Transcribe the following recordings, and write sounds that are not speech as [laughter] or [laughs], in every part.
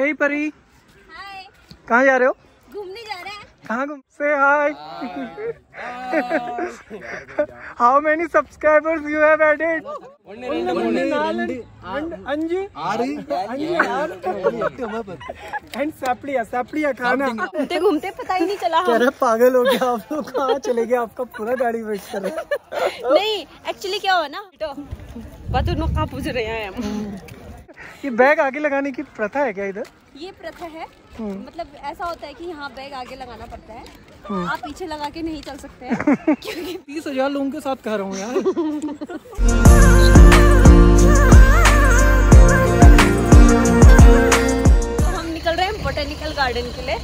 हे परी? हाय। कहाँ जा रहे हो? घूमने जा रहे हैं। कहाँ घूम से hi how many subscribers you have added अंजी। एंड सैपड़िया सैपड़िया खाना। घूमते घूमते पता ही नहीं चला रहे पागल हो गया आप लोग। कहाँ चले गए? आपका पूरा गाड़ी वेट कर रहा नहीं एक्चुअली क्या हुआ ना? तो बात कहाँ पूछ रहे हैं हम? [laughs] ये बैग आगे लगाने की प्रथा है क्या इधर? ये प्रथा है। हम्म। मतलब ऐसा होता है कि यहाँ बैग आगे लगाना पड़ता है। हम्म। आप पीछे लगा के नहीं चल सकते। हैं [laughs] क्योंकि तीस हज़ार लोगों के साथ कह रहा हूँ यार। तो [laughs] हम निकल रहे हैं बोटेनिकल गार्डन के लिए।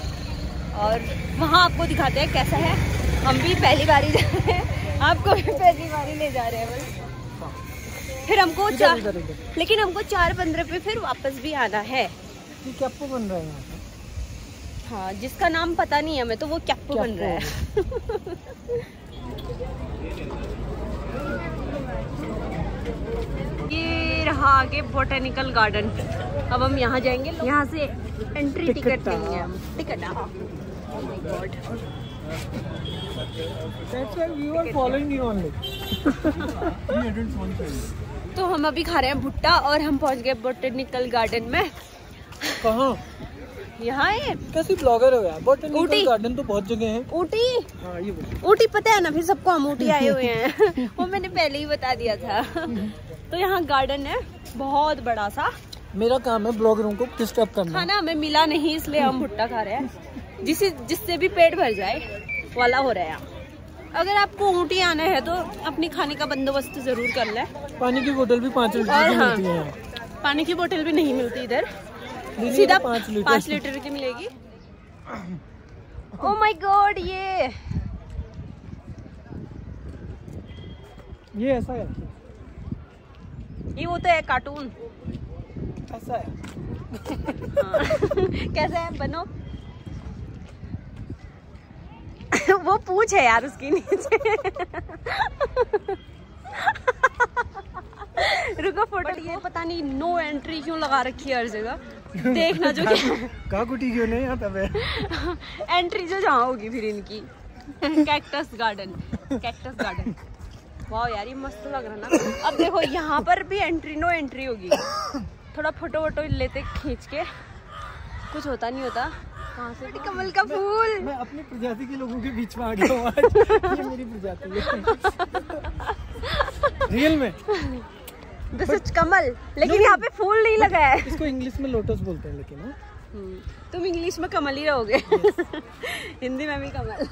और वहाँ आपको दिखाते हैं कैसा है। हम भी पहली बारी जा रहे हैं। आपको भी पहली बारी ले जा रहे हैं बस। फिर हमको चार लेकिन हमको चार पंद्रह पे फिर वापस भी आना है। कैप्पो बन रहा है यहाँ पे। हाँ जिसका नाम पता नहीं है हमें तो वो कैप्पो बन रहा है। [laughs] ये रहा आगे बोटेनिकल गार्डन अब हम यहाँ जाएँगे यहाँ से एंट्री टिकट। नहीं है। Ticket. That's why we were following you only. [laughs] तो हम अभी खा रहे हैं भुट्टा और हम पहुँच गए बोटेनिकल गार्डन में। कहाँ? यहाँ है कैसी ब्लॉगर हो यार बोटेनिकल। गार्डन तो बहुत जगह है। ऊटी? हाँ ये ऊटी पता है ना फिर सबको हम ऊटी आए हुए हैं। [laughs] वो मैंने पहले ही बता दिया था। तो यहाँ गार्डन है बहुत बड़ा सा। मेरा काम है ब्लॉगरों को डिस्टर्ब करना। खाना हमें मिला नहीं इसलिए हम भुट्टा खा रहे हैं। जिसे जिससे भी पेट भर जाए वाला हो रहा है। अगर आपको ऊटी आना है तो अपनी खाने का बंदोबस्त ज़रूर कर ले। पानी की बोतल भी पाँच लीटर की हाँ। मिलती है। पानी की बोतल भी नहीं मिलती इधर। सीधा पाँच लीटर। पाँच लीटर की मिलेगी। ओ माय गॉड ये। ये ऐसा है? ये वो तो है कार्टून ऐसा है। हाँ। [laughs] कैसा है बनो। [laughs] वो पूछ है यार उसकी नीचे। रुको फ़ोटो ये पता नहीं नो एंट्री क्यों लगा रखी है हर जगह? देखना जो क्या [laughs] कहा कुटी क्यों नहीं आता मैं? [laughs] एंट्री जो जहाँ होगी फिर इनकी। कैक्टस गार्डन कैक्टस गार्डन वाह यार ये मस्त लग रहा ना। अब देखो यहाँ पर भी एंट्री नो एंट्री होगी। [coughs] थोड़ा फ़ोटो वोटो लेते खींच के। कुछ होता नहीं होता। कमल का फूल। मैं अपनी प्रजाति के लोगों के बीच में आ गया हूँ आज। ये मेरी प्रजाति है। रियल में? दिस इज़ कमल लेकिन यहाँ पे फूल नहीं लगा है। इसको इंग्लिश में लोटस बोलते हैं लेकिन हाँ? हम्म, तुम इंग्लिश में कमल ही रहोगे। [laughs] हिंदी में भी कमल।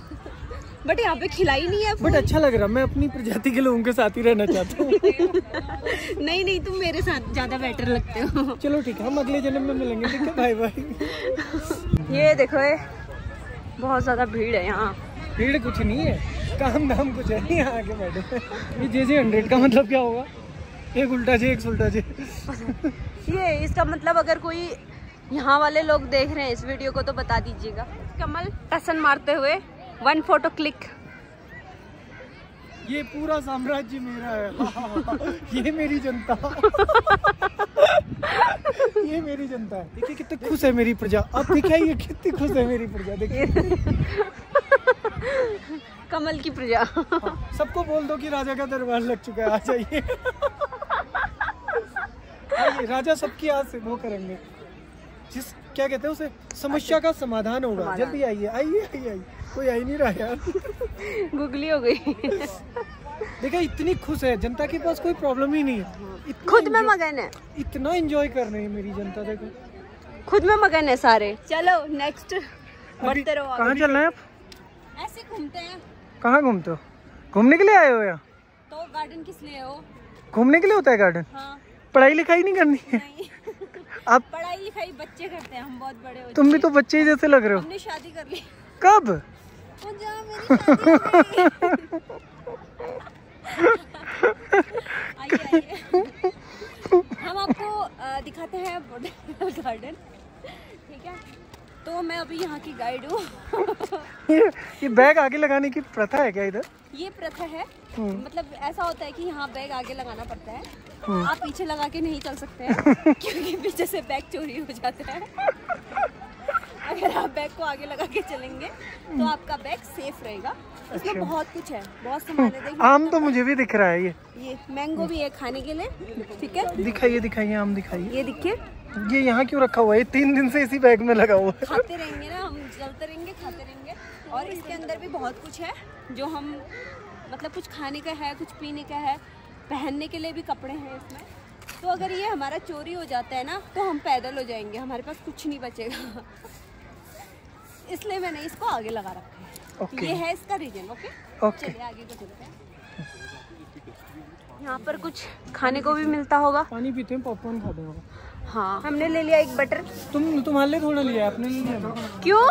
बट यहाँ पे खिलाई नहीं है बट अच्छा लग रहा मैं अपनी प्रजाति के लोगों के साथ ही रहना चाहता हूँ। [laughs] नहीं नहीं तुम मेरे साथ ज़्यादा बेटर लगते हो। चलो ठीक है हम अगले जन्म में मिलेंगे ठीक है? [laughs] बाय बाय ये देखो ये बहुत ज़्यादा भीड़ है यहाँ। भीड़ कुछ नहीं है काम धाम कुछ है नहीं यहाँ आके बैठे। ये जे जे हंड्रेड का मतलब क्या होगा एक उल्टा जे एक उल्टा जे। ये इसका मतलब अगर कोई यहाँ वाले लोग देख रहे हैं इस वीडियो को तो बता दीजिएगा। कमल टसन मारते हुए। वन फ़ोटो क्लिक ये पूरा साम्राज्य मेरा है। [laughs] ये मेरी जनता। [laughs] ये मेरी जनता है। देखिए कितने खुश है मेरी प्रजा। अब देखिए ये कितनी खुश है मेरी प्रजा। देखिए। [laughs] कमल की प्रजा। हाँ, सबको बोल दो कि राजा का दरबार लग चुका है। आ जाइए। आइए राजा सबकी आज से वो करेंगे। जिस क्या कहते हैं उसे? समस्या का समाधान होगा। जल्दी आइए आइए आइए आइए। कोई आ ही नहीं रहा यार। गुगली हो गई। देखा इतनी खुश है जनता के पास कोई प्रॉब्लम ही नहीं है। खुद में मगन है। इतना एंजॉय कर रही है मेरी जनता देखो। खुद में मगन है सारे। चलो नेक्स्ट बढ़ते रहो कहाँ चल रहे हैं आप? ऐसे घूमते हैं। कहाँ घूमते हो? घूमने के लिए आए हो यहाँ तो गार्डन किस लिए हो? घूमने के लिए होता है गार्डन हाँ। पढ़ाई लिखाई नहीं करनी है? [laughs] आप पढ़ाई लिखाई बच्चे करते हैं हम बहुत बड़े हो तुम भी तो बच्चे ही जैसे लग रहे हो। हमने शादी कर ली। कब? [laughs] हम आपको दिखाते हैं बोटेनिकल गार्डन ठीक है? तो मैं अभी यहाँ की गाइड हूँ। [laughs] ये ये बैग आगे लगाने की प्रथा है क्या इधर? ये प्रथा है। हम्म। मतलब ऐसा होता है कि यहाँ बैग आगे लगाना पड़ता है। हम्म। आप पीछे लगा के नहीं चल सकते हैं [laughs] क्योंकि पीछे से बैग चोरी हो जाता है। बैग को आगे लगा के चलेंगे तो आपका बैग सेफ़ रहेगा। इसमें अच्छा। बहुत कुछ है बहुत सामान है आम तो मुझे भी दिख रहा है ये। ये मैंगो भी है खाने के लिए ठीक है? दिखाइए दिखाइए आम दिखाइए। ये दिखिए। ये यहाँ क्यों रखा हुआ है? तीन दिन से इसी बैग में लगा हुआ है। खाते रहेंगे ना हम चलते रहेंगे खाते रहेंगे। और इसके अंदर भी बहुत कुछ है जो हम मतलब कुछ खाने का है कुछ पीने का है पहनने के लिए भी कपड़े हैं इसमें। तो अगर ये हमारा चोरी हो जाता है ना तो हम पैदल हो जाएँगे हमारे पास कुछ नहीं बचेगा। इसलिए मैंने इसको आगे लगा रखा है। ओके। ये है इसका रीजन ओके? ओके। चलिए आगे को चलते हैं। यहाँ पर कुछ खाने को भी मिलता होगा। पानी पीते हैं पॉपकॉर्न खाते हैं हाँ। हमने ले लिया एक बटर तुम तुम्हारे लिए थोड़ा लिया आपने लिया। क्यों?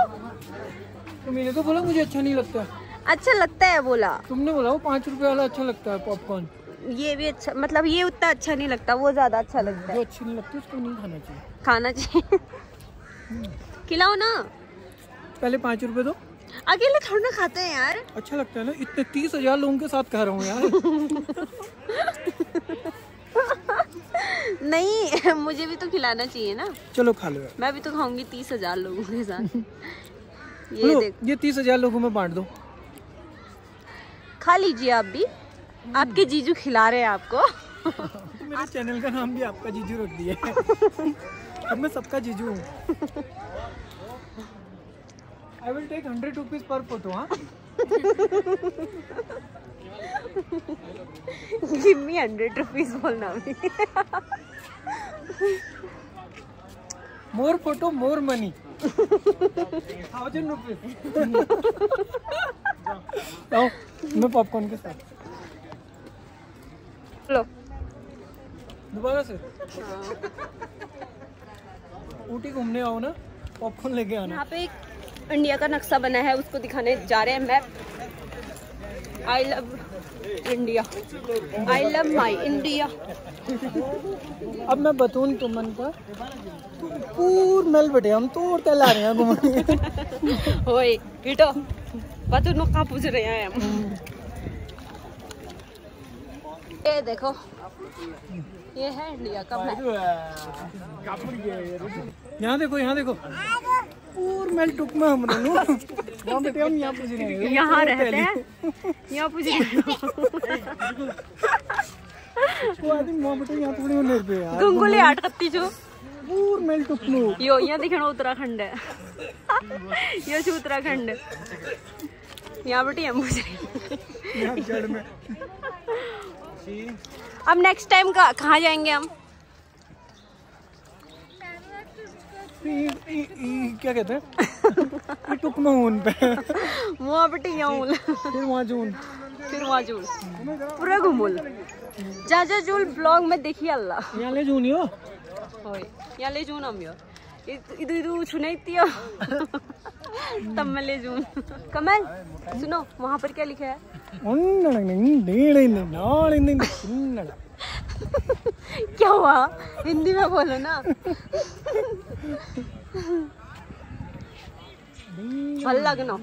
तो मैंने तो बोला मुझे अच्छा नहीं लगता। अच्छा लगता है बोला। तुमने बोला वो पाँच रुपए वाला अच्छा लगता है पॉपकॉर्न ये भी अच्छा मतलब ये उतना अच्छा नहीं लगता वो ज़्यादा अच्छा लगता जो है। अच्छी नहीं लगती उसको नहीं खाना चाहिए। खाना चाहिए। खिलाओ ना। पहले पाँच रुपए दो। अकेले थोड़ा ना खाते हैं यार। अच्छा लगता है ना इतने तीस हज़ार लोगों के साथ खा रहा हूँ यार। [laughs] नहीं [laughs] मुझे भी तो खिलाना चाहिए ना। चलो खा लो मैं भी तो खाऊँगी तीस हज़ार लोगों के साथ। [laughs] ये देख। ये तीस हज़ार लोगों में बांट दो। खा लीजिए आप भी। आपके जीजू खिला रहे हैं आपको। मेरे चैनल का नाम भी आपका जीजू रख दिया है। अब मैं सबका जीजू हूँ। I will take hundred rupees पर फ़ोटो हाँ गिव मी हंड्रेड रुपीज़ बोलना अभी more photo more money thousand rupees आओ मैं पॉपकॉर्न के साथ। लो। दोबारा से। ऊटी घूमने आओ ना पॉपकॉर्न लेके आना। यहाँ पे एक इंडिया का नक्शा बना है उसको दिखाने जा रहे हैं। Map I love India I love my India अब मैं बतून तुमन का पूर मेल बैठे हम तोड़ ला रहे हैं घूमने? होए हिटो बतू नो कहाँ पूछ रहे हैं हम। ये देखो ये है इंडिया का मैप यहाँ देखो यहाँ देखो। पूर मेल टुक में हम रहूँ यहाँ बेटे हम यहाँ पूछ रहे हैं। यहाँ रहते हैं। यहाँ पूछ रहे हैं। वो आदमी वहाँ बेटे यहाँ थोड़ी होने पे यार। गुंगुली आठ कत्ती जो। पूर मेल टुक में यो यहाँ दिखना उत्तराखंड है। ये छो उत्तराखंड यहाँ बेटी हम पूछ रहे हैं। जड़ में। अब नेक्स्ट टाइम का कहाँ जाएँगे हम? क्या कहते हैं? [laughs] टुक मऊन पे। वहाँ पे टिया टियाऊल फिर वहाँ जून। फिर वहाँ जून। पूरा घुमुल जा जा जूल ब्लॉग में देखिए अल्लाह। यहाँ ले जून यो। होय। यहाँ ले जून हम यो। इधर इधर छुना इतियो तब मैं ले जून। कमल सुनो वहाँ पर क्या लिखा है? क्या हुआ? हिंदी में बोलो ना। भल लगना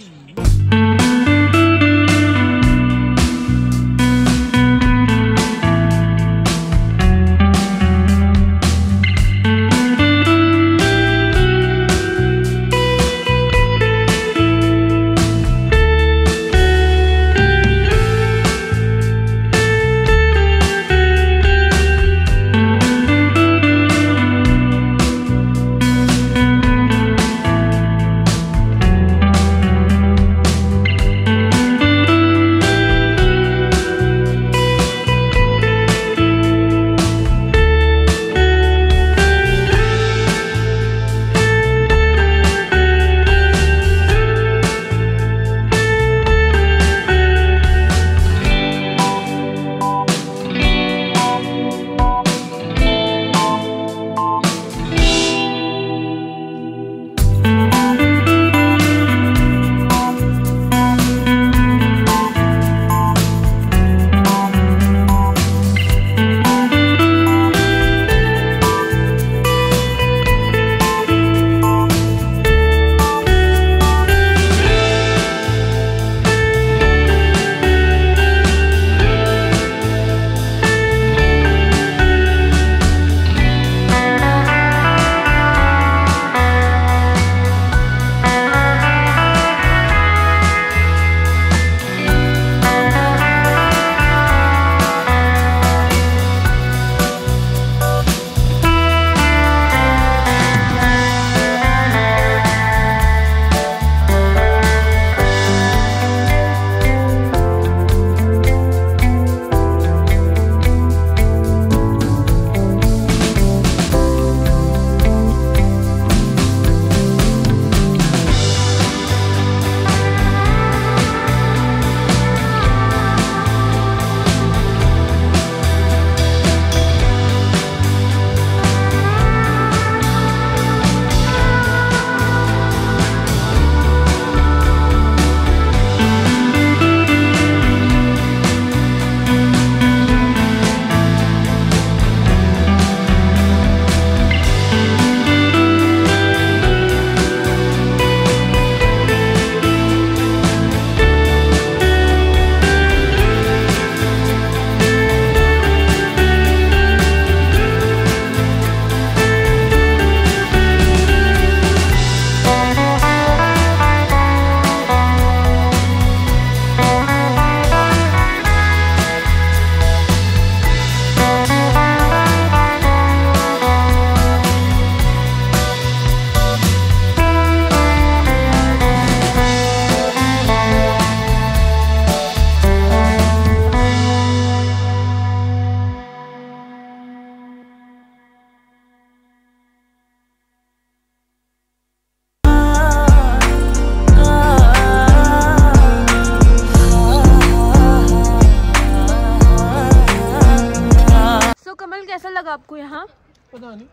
लगा आपको यहाँ? पता नहीं।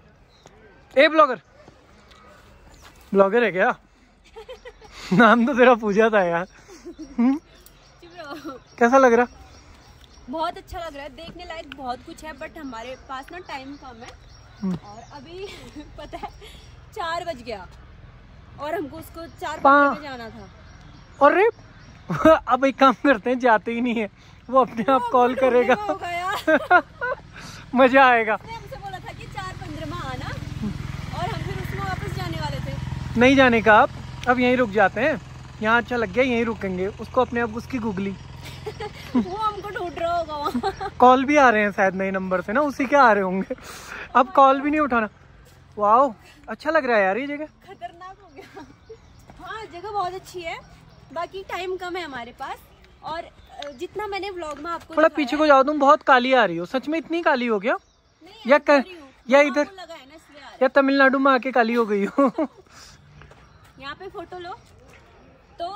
ए ब्लॉगर। ब्लॉगर है क्या? [laughs] नाम तो तेरा पूजा था यार। हम्म, कैसा लग रहा? बहुत अच्छा लग रहा है। देखने लायक बहुत कुछ है बट हमारे पास ना टाइम कम है। हम्म। और अभी [laughs] पता है चार बज गया। और हमको उसको चार बजे जाना था। और रे [laughs] अब एक काम करते हैं जाते ही नहीं है। वो अपने आप कॉल करेगा। हो गया। मज़ा आएगा। उसने हमसे बोला था कि चार पंद्रह में आना और हम फिर उसमें वापस जाने वाले थे। नहीं जाने का आप। अब यहीं रुक जाते हैं। यहाँ अच्छा लग गया यहीं रुकेंगे। उसको अपने आप उसकी गुगली [laughs] वो हमको ढूंढ रहा होगा कॉल भी आ रहे हैं शायद नए नंबर से ना उसी के आ रहे होंगे। अब कॉल भी नहीं उठाना। वाओ अच्छा लग रहा है यार ये जगह। खतरनाक हो गया। हाँ जगह बहुत अच्छी है। बाकी टाइम कम है हमारे पास। और जितना मैंने व्लॉग में आपको थोड़ा पीछे को जाओ तुम बहुत काली आ रही हो। सच में इतनी काली हो गया नहीं, या कर- या इधर- है रहा या तमिलनाडु में आके काली हो गई हो? [laughs] यहाँ पे फ़ोटो लो। तो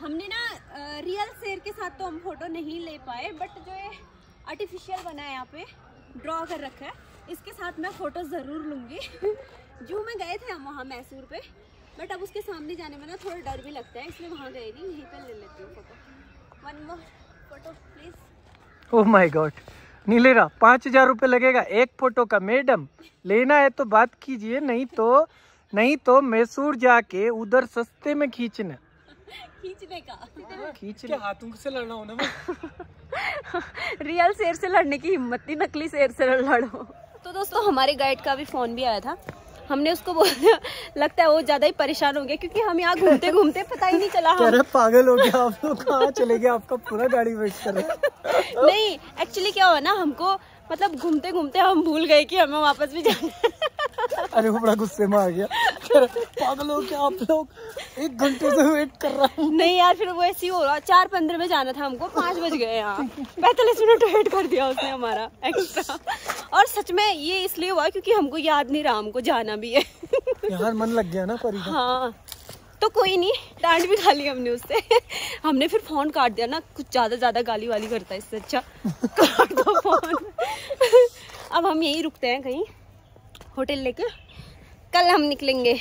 हमने ना रियल शेर के साथ तो हम फ़ोटो नहीं ले पाए बट जो ये आर्टिफिशियल बना है यहाँ पे ड्रॉ कर रखा है। इसके साथ मैं फ़ोटो ज़रूर लूँगी। [laughs] जू में गए थे हम वहाँ मैसूर पे बट अब उसके सामने जाने में ना थोड़ा डर भी लगता है इसलिए वहाँ गए नहीं यहीं पर ले लेती हूँ photo one more photo please oh my god नीलेरा पाँच हज़ार रुपये लगेगा एक फ़ोटो का। मैडम लेना है तो बात कीजिए नहीं तो नहीं तो मैसूर जाके उधर सस्ते में खींचना। खींचने का। खींचना। हाथों से लड़ना होना रियल [laughs] शेर से लड़ने की हिम्मत नहीं नकली शेर से लड़ो तो दोस्तों हमारे गाइड का भी फ़ोन भी आया था। हमने उसको बोला लगता है वो ज़्यादा ही परेशान हो गया क्योंकि हम यहाँ घूमते घूमते पता ही नहीं चला हम। पागल हो गया आप लोग कहाँ चले गए? आपका पूरा गाड़ी वेट कर नहीं एक्चुअली क्या हुआ ना हमको मतलब घूमते घूमते हम भूल गए कि हमें वापस भी जाना। अरे वो बड़ा गुस्से में आ गया। पागल हो क्या आप लोग? एक घंटे से वेट कर रहा हूँ। नहीं यार फिर वो ऐसे ही हो रहा चार पंद्रह में जाना था हमको पाँच बज गए यहाँ पैंतालीस मिनट वेट कर दिया उसने हमारा एक्स्ट्रा और सच में ये इसलिए हुआ क्योंकि हमको याद नहीं रहा हमको जाना भी है। यार मन लग गया ना परी हाँ तो कोई नहीं डांट भी खा ली हमने उससे। हमने फिर फ़ोन काट दिया ना कुछ ज़्यादा ज़्यादा गाली वाली करता है इससे अच्छा। काट दो फ़ोन अब हम यही रुकते हैं कहीं। होटल लेके कल हम निकलेंगे।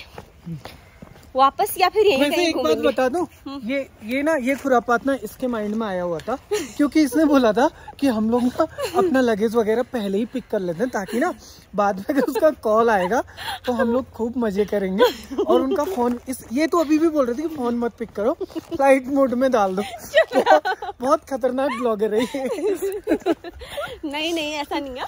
वापस या फिर यहीं वैसे एक बात बता दूँ ये ये ना ये खुरापात ना इसके माइंड में आया हुआ था क्योंकि इसने बोला था कि हम लोग ना अपना लगेज वगैरह पहले ही पिक कर लेते हैं ताकि ना बाद में अगर उसका कॉल आएगा तो हम लोग खूब मज़े करेंगे। और उनका फ़ोन इस ये तो अभी भी बोल रहे थे कि फ़ोन मत पिक करो फ़्लाइट मोड में डाल दो। बहुत, बहुत खतरनाक ब्लॉगर है ये। नहीं नहीं ऐसा नहीं है।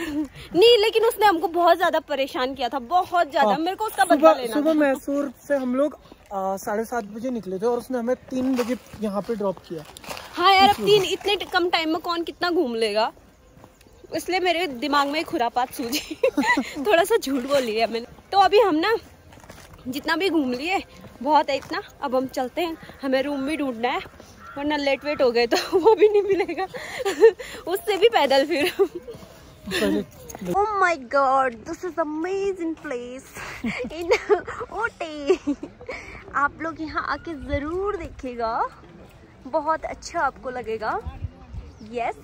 नहीं लेकिन उसने हमको बहुत ज़्यादा परेशान किया था बहुत ज़्यादा। हाँ, मेरे को उसका बदला लेना सुबह मैसूर से हम लोग साढ़े सात बजे निकले थे और उसने हमें तीन बजे यहाँ पे ड्रॉप किया। हाँ यार अब तीन इतने कम टाइम में कौन कितना घूम लेगा? इसलिए मेरे दिमाग में खुरापात सूझी। [laughs] थोड़ा सा झूठ बोल लिया मैंने। तो अभी हम ना जितना भी घूम लिए बहुत है इतना। अब हम चलते हैं। हमें रूम भी ढूंढना है। वरना लेट वेट हो गए तो [laughs] वो भी नहीं मिलेगा। [laughs] उससे भी पैदल फिर Oh my god, this is amazing place. [laughs] In Ooty. आप लोग यहाँ आके ज़रूर देखिएगा। बहुत अच्छा आपको लगेगा। यस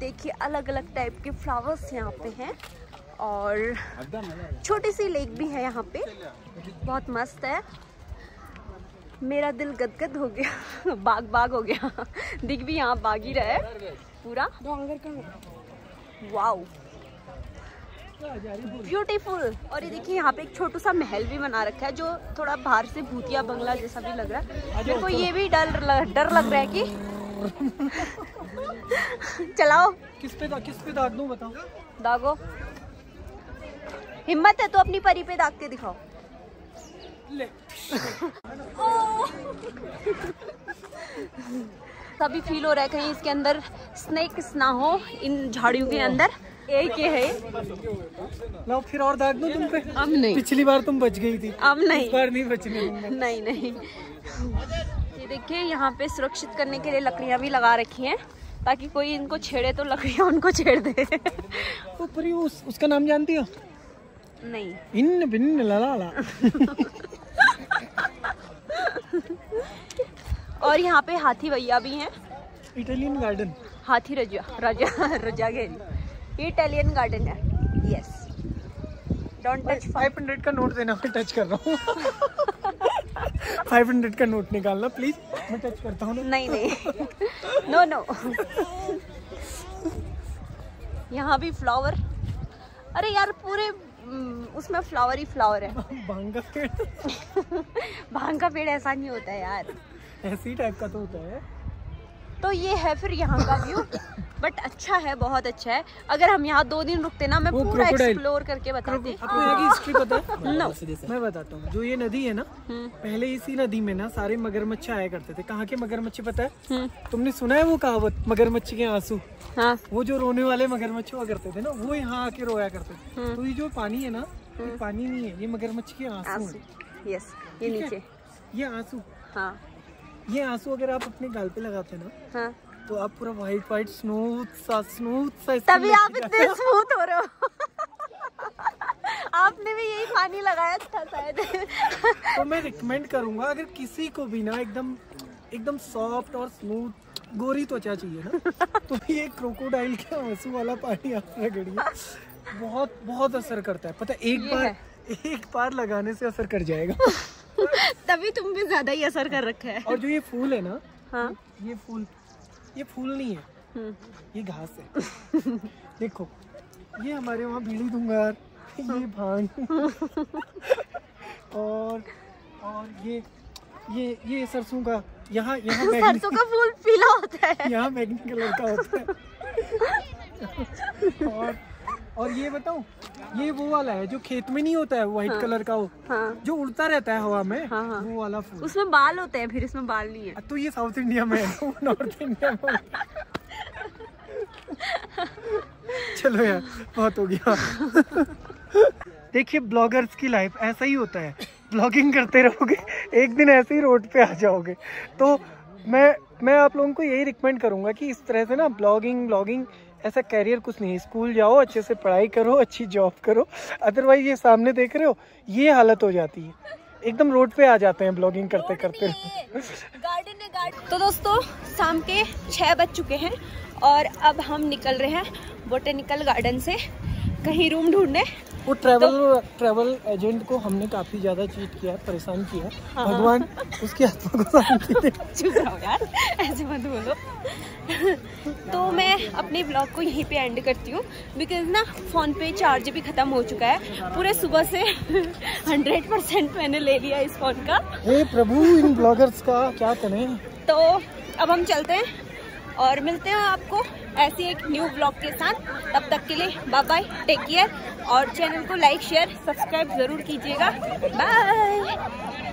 देखिए अलग अलग टाइप के फ्लावर्स यहाँ पे हैं। और छोटी सी लेक भी है यहाँ पे। बहुत मस्त है। मेरा दिल गदगद हो गया। [laughs] बाग बाग हो गया। दिख भी यहाँ बाग ही रहा है। पूरा। वाओ ब्यूटीफुल और ये देखिए यहाँ पे एक छोटू सा महल भी बना रखा है जो थोड़ा बाहर से भूतिया बंगला जैसा भी लग रहा है। मेरे को ये भी डर लग, डर लग रहा है कि चलाओ। किस पे किस पे दाग दूँ बताओ? दागो। हिम्मत है तो अपनी परी पे दाग के दिखाओ। ले। [laughs] तभी फील हो रहा है कहीं इसके अंदर स्नेक्स ना हो इन झाड़ियों के अंदर? एक ही है? लाओ फिर और दाग दूँ तुम पे। अब नहीं। पिछली बार तुम बच गई थी। अब नहीं। इस बार नहीं बचने दूँगा। नहीं नहीं। ये देखिए यहाँ पे सुरक्षित करने के लिए लकड़ियाँ भी लगा रखी हैं ताकि कोई इनको छेड़े तो लकड़ियाँ उनको छेड़ दे। ऊपर उस, उसका नाम जानती हो? नहीं। इन बिन ला ला। [laughs] और यहाँ पे हाथी भैया भी हैं। इटालियन गार्डन हाथी रजा राजा रजा घेरी इटालियन गार्डन है yes don't touch five hundred का नोट देना मैं टच कर रहा हूँ। फाइव हंड्रेड का नोट निकालना प्लीज़ मैं टच करता हूँ ना। नहीं नहीं। नो नो यहाँ भी फ्लावर अरे यार पूरे हम्म, उसमें फ्लावर ही फ्लावर है। भाँग का पेड़। [laughs] भाँग का पेड़ ऐसा नहीं होता है यार। ऐसी टाइप का तो होता है। तो ये है फिर यहाँ का व्यू बट अच्छा है बहुत अच्छा है। अगर हम यहाँ दो दिन रुकते ना मैं पूरा एक्सप्लोर करके बताती। आपको यहाँ की हिस्ट्री पता है? [laughs] मैं बताता हूँ। जो ये नदी है ना हम्म। पहले इसी नदी में ना सारे मगरमच्छ आया करते थे। कहाँ के मगरमच्छ पता है? हम्म। तुमने सुना है वो कहावत मगरमच्छ के आँसू? हाँ। वो जो रोने वाले मगरमच्छ हुआ करते थे ना वो यहाँ आके रोया करते थे। हम्म। तो ये जो पानी है ना ये पानी नहीं है ये मगरमच्छ के आँसू हैं। यस ये? नीचे। ये आँसू। हाँ। ये आँसू अगर आप अपने गाल पे लगाते हैं ना हाँ। तो आप पूरा व्हाइट व्हाइट स्मूथ सा स्मूथ सा तभी आप इतने स्मूथ हो रहे हो। [laughs] आपने भी यही पानी लगाया था शायद। [laughs] तो मैं रिकमेंड करूँगा अगर किसी को भी ना एकदम एकदम सॉफ्ट और स्मूथ गोरी त्वचा चाहिए ना [laughs] तो ये क्रोकोडाइल के आँसू वाला पानी आप रगड़िए। बहुत बहुत असर करता है। पता एक बार। एक बार लगाने से असर कर जाएगा। [laughs] तभी तुम भी ज़्यादा ही असर कर रखा है। और जो ये फूल है ना हाँ। ये फूल ये फूल नहीं है हम्म, ये घास है। देखो ये हमारे वहाँ बीड़ी दूंगार ये भाँग [laughs] और और ये ये ये सरसों का यहाँ यहाँ [laughs] सरसों का फूल पीला होता है। यहाँ बैगनी कलर का होता है। और और ये बताओ ये वो वाला है जो खेत में नहीं होता है व्हाइट हाँ, कलर का वो हाँ। जो उड़ता रहता है हवा में हाँ, हाँ। वो वाला फूल। उसमें बाल होते हैं फिर इसमें बाल नहीं है। तो ये साउथ इंडिया में है नॉर्थ इंडिया में चलो यार बहुत हो गया। देखिए ब्लॉगर्स की लाइफ ऐसा ही होता है। ब्लॉगिंग करते रहोगे एक दिन ऐसे ही रोड पे आ जाओगे। तो मैं मैं आप लोगों को यही रिकमेंड करूँगा कि इस तरह से ना ब्लॉगिंग ब्लॉगिंग ऐसा कैरियर कुछ नहीं है स्कूल जाओ अच्छे से पढ़ाई करो अच्छी जॉब करो अदरवाइज़ ये सामने देख रहे हो ये हालत हो जाती है। एकदम रोड पे आ जाते हैं ब्लॉगिंग करते करते। गार्डन है। गार्डन तो दोस्तों शाम के छह बज चुके हैं और अब हम निकल रहे हैं बोटेनिकल गार्डन से। कहीं रूम ढूँढने? वो ट्रैवल ट्रैवल एजेंट को हमने काफ़ी ज़्यादा चीट किया है परेशान किया। है। हाँ। भगवान उसकी आत्मा को शांति दे। [laughs] चुप रहो यार ऐसे मत बोलो। तो मैं अपने ब्लॉग को यहीं पे एंड करती हूँ बिकॉज़ ना फ़ोन पे चार्ज भी ख़त्म हो चुका है। पूरे सुबह से [laughs] हंड्रेड परसेंट मैंने ले लिया इस फ़ोन का। हे प्रभु इन ब्लॉगर्स का क्या करें? तो अब हम चलते हैं और मिलते हैं आपको। ऐसी एक न्यू ब्लॉग के साथ। तब तक के लिए बाय बाय टेक केयर और चैनल को लाइक शेयर सब्सक्राइब ज़रूर कीजिएगा। बाय